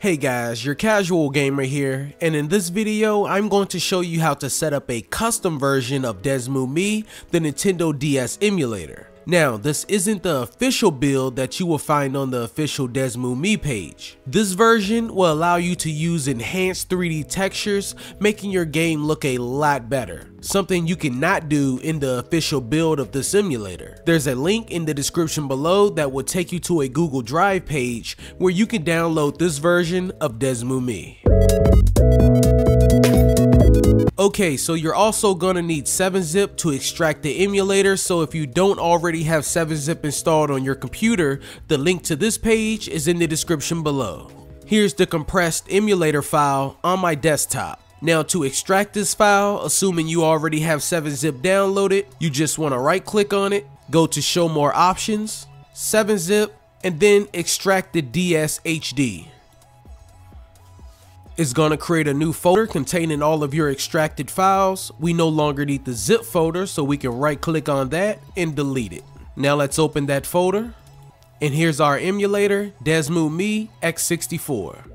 Hey guys, your casual gamer here, and in this video, I'm going to show you how to set up a custom version of DeSmuME, the Nintendo DS emulator. Now, this isn't the official build that you will find on the official DeSmuME page. This version will allow you to use enhanced 3D textures, making your game look a lot better. Something you cannot do in the official build of the simulator. There's a link in the description below that will take you to a Google Drive page where you can download this version of DeSmuME. Okay, so you're also gonna need 7-zip to extract the emulator, so if you don't already have 7-zip installed on your computer, the link to this page is in the description below. Here's the compressed emulator file on my desktop. Now to extract this file, assuming you already have 7-zip downloaded, you just want to right click on it, go to show more options, 7-zip, and then extract the DSHD is going to create a new folder containing all of your extracted files. We no longer need the zip folder, so we can right click on that and delete it. Now let's open that folder. And here's our emulator, DeSmuME X64.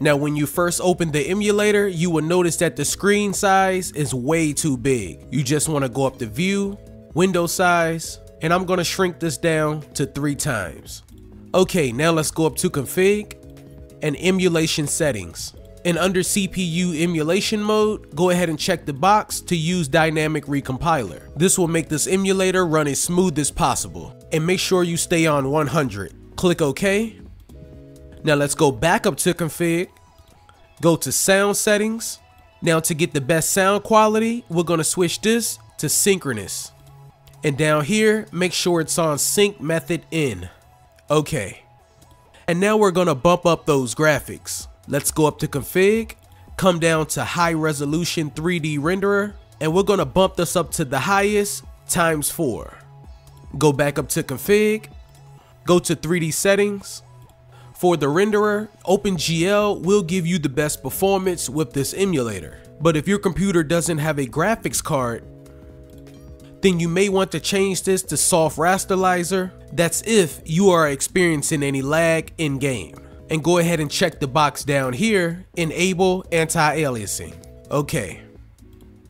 Now when you first open the emulator, you will notice that the screen size is way too big. You just want to go up to view, window size, and I'm going to shrink this down to three times. Okay, now let's go up to config and emulation settings. And under CPU emulation mode, go ahead and check the box to use dynamic recompiler. This will make this emulator run as smooth as possible. And make sure you stay on 100. Click OK. Now let's go back up to config, go to sound settings. Now to get the best sound quality, we're gonna switch this to synchronous. And down here, make sure it's on sync method in. Okay. And now we're gonna bump up those graphics. Let's go up to config, come down to high resolution 3D renderer, and we're gonna bump this up to the highest times four. Go back up to config, go to 3D settings. For the renderer, OpenGL will give you the best performance with this emulator. But if your computer doesn't have a graphics card, then you may want to change this to soft rasterizer. That's if you are experiencing any lag in game and go ahead and check the box down here, enable anti-aliasing. Okay,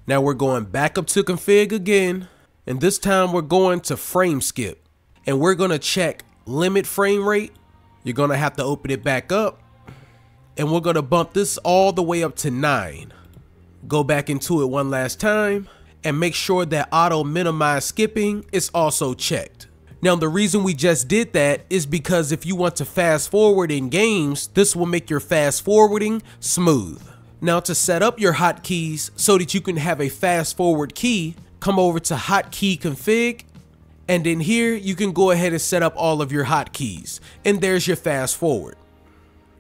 now we're going back up to config again, and this time we're going to frame skip, and we're gonna check limit frame rate. You're gonna have to open it back up, and we're gonna bump this all the way up to nine. Go back into it one last time, and make sure that auto minimize skipping is also checked. Now the reason we just did that is because if you want to fast forward in games, this will make your fast forwarding smooth. Now to set up your hotkeys so that you can have a fast forward key, come over to hotkey config and in here you can go ahead and set up all of your hotkeys and there's your fast forward.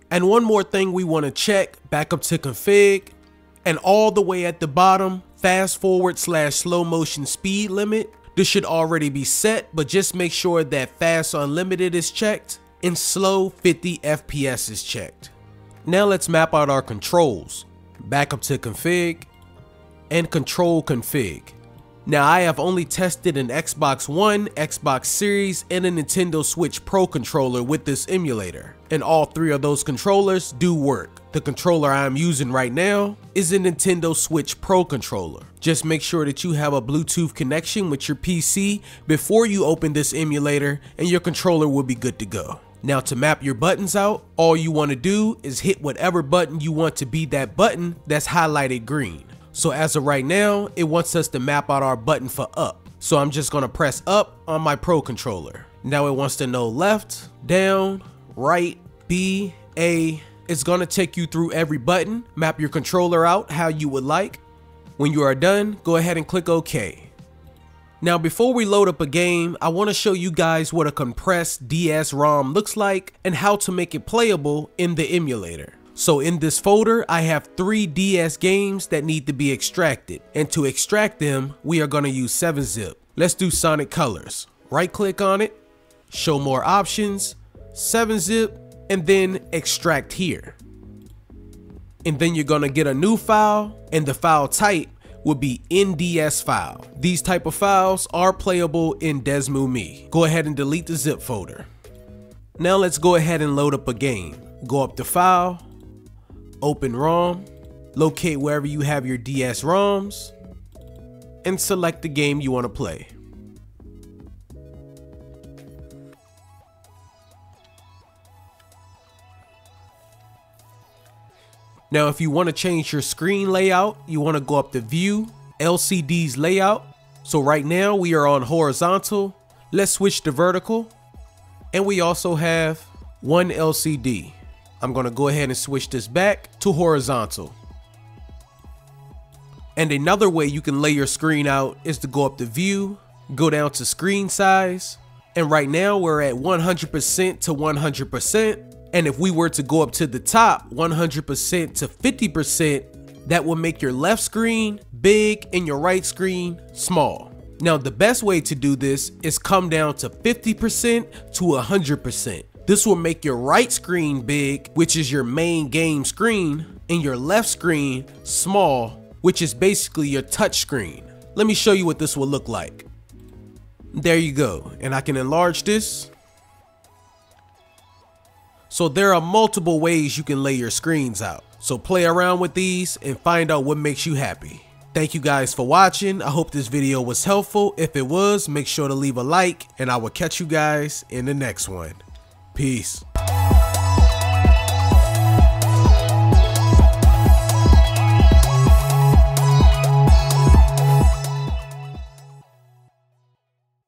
And one more thing we want to check back up to config and all the way at the bottom fast forward slash slow motion speed limit this should already be set, but just make sure that fast unlimited is checked and slow 50 FPS is checked. Now let's map out our controls. Back up to config and control config. Now I have only tested an Xbox One, Xbox Series, and a Nintendo Switch Pro controller with this emulator, and all three of those controllers do work. The controller I'm using right now is a Nintendo Switch Pro controller. Just make sure that you have a Bluetooth connection with your PC before you open this emulator and your controller will be good to go. Now to map your buttons out, all you want to do is hit whatever button you want to be that button that's highlighted green. So as of right now, it wants us to map out our button for up. So I'm just gonna press up on my Pro controller. Now it wants to know left, down, right, B, A. It's gonna take you through every button, map your controller out how you would like. When you are done, go ahead and click OK. Now before we load up a game, I want to show you guys what a compressed DS-ROM looks like and how to make it playable in the emulator. So in this folder, I have three DS games that need to be extracted. And to extract them, we are gonna use 7-zip. Let's do Sonic Colors. Right click on it, show more options, 7-zip, and then extract here. And then you're gonna get a new file and the file type will be NDS file. These type of files are playable in DeSmuME. Go ahead and delete the zip folder. Now let's go ahead and load up a game. go up to File, open ROM, locate wherever you have your DS ROMs, and select the game you want to play. Now if you want to change your screen layout, you want to go up to View, LCD's Layout. So right now we are on horizontal. Let's switch to vertical. And we also have one LCD. I'm to go ahead and switch this back to horizontal. And another way you can lay your screen out is to go up to view, go down to screen size. And right now we're at 100% to 100%. And if we were to go up to the top 100% to 50%, that will make your left screen big and your right screen small. Now the best way to do this is come down to 50% to 100%. This will make your right screen big, which is your main game screen, and your left screen small, which is basically your touch screen. Let me show you what this will look like. There you go, and I can enlarge this so there are multiple ways you can lay your screens out. So play around with these and find out what makes you happy. Thank you guys for watching. I hope this video was helpful. If it was, make sure to leave a like and I will catch you guys in the next one. Peace.